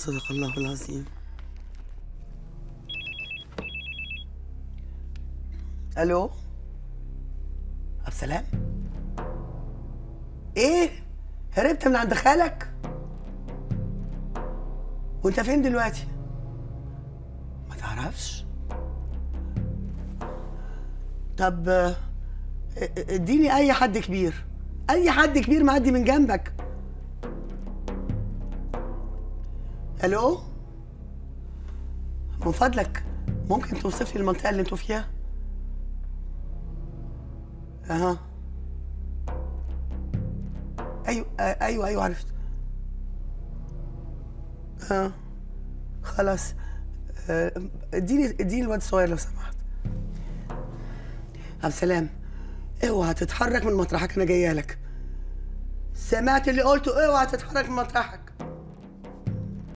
صدق الله العظيم. ألو؟ عبد السلام؟ إيه؟ هربت من عند خالك؟ وأنت فين دلوقتي؟ ما تعرفش. طب إديني أي حد كبير. أي حد كبير معدي من جنبك. ألو؟ من فضلك. ممكن توصف لي المنطقة اللي أنتوا فيها؟ أها. أيوه أيوه أيوه عرفت. أه. خلاص. آه، اديني اديني الواد الصغير لو سمحت. عبد السلام. اوعى تتحرك من مطرحك أنا جاية لك. سمعت اللي قلته؟ اوعى تتحرك من مطرحك.